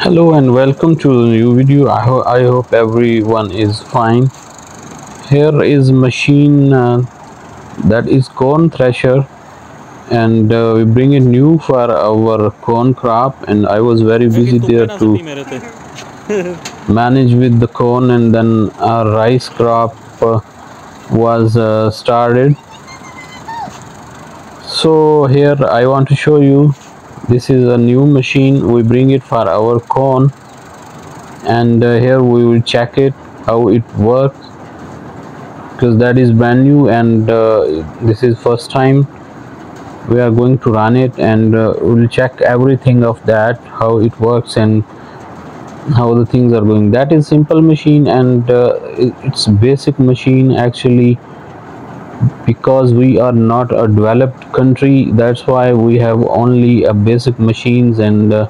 hello and welcome to the new video. I, ho I hope everyone is fine. Here is machine uh, that is corn thresher. And uh, we bring it new for our corn crop. And i was very busy there to manage with the corn. And then our rice crop uh, was uh, started. So here i want to show you this is a new machine. We bring it for our corn and uh, here we will check it how it works because that is brand new and uh, this is first time. We are going to run it and uh, we'll check everything of that how it works and how the things are going. That is simple machine and uh, it's basic machine actually because we are not a developed country that's why we have only a basic machines and uh,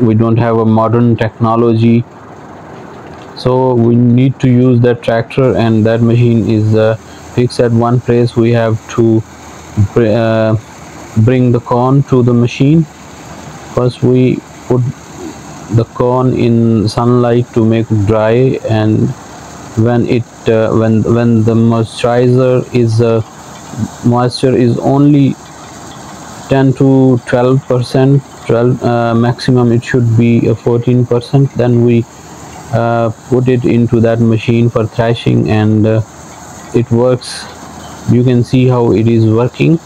we don't have a modern technology. So we need to use that tractor and that machine is uh, fixed at one place. We have to uh, bring the corn to the machine. First we put the corn in sunlight to make dry and when it uh, when when the moisturizer is uh, moisture is only 10 to 12 percent 12 uh, maximum it should be 14 percent then we uh, put it into that machine for thrashing and uh, it works. You can see how it is working.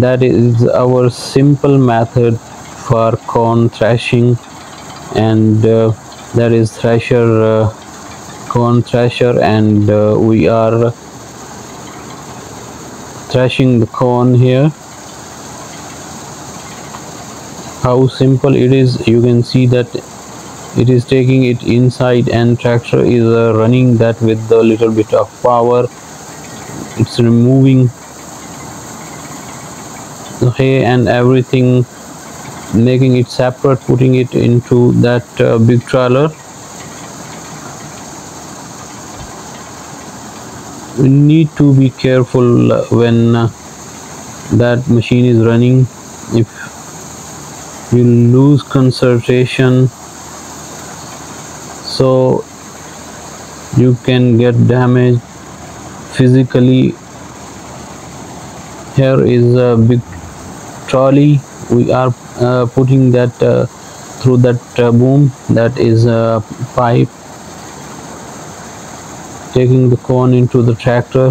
That is our simple method for corn thrashing and uh, that is thresher corn thresher and uh, we are thrashing the corn here. How simple it is you can see that it is taking it inside and tractor is uh, running that with a little bit of power. It's removing the hay and everything making it separate putting it into that uh, big trailer we need to be careful when uh, that machine is running. If you lose concentration so you can get damaged physically. Here is a big trolley. We are uh, putting that uh, through that uh, boom. That is a pipe taking the corn into the tractor.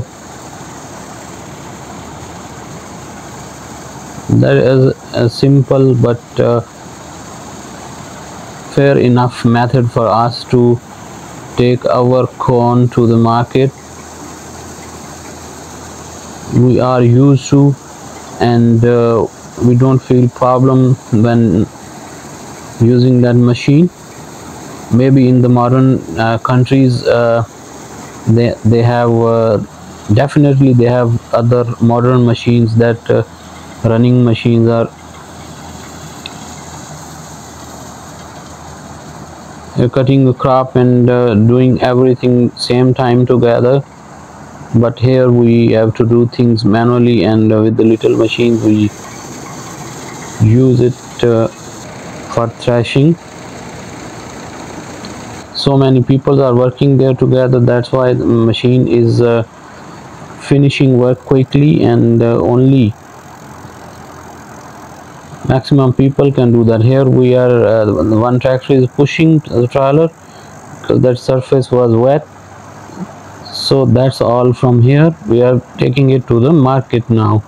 That is a simple but uh, fair enough method for us to take our corn to the market. We are used to and uh, we don't feel problem when using that machine. Maybe in the modern uh, countries uh, they they have uh, definitely they have other modern machines that uh, running machines are uh, cutting the crop and uh, doing everything same time together. But here we have to do things manually and uh, with the little machine we use it uh, for thrashing so many people are working there together. That's why the machine is uh, finishing work quickly and uh, only maximum people can do that. Here we are uh, one tractor is pushing the trailer because that surface was wet. So that's all from here. We are taking it to the market now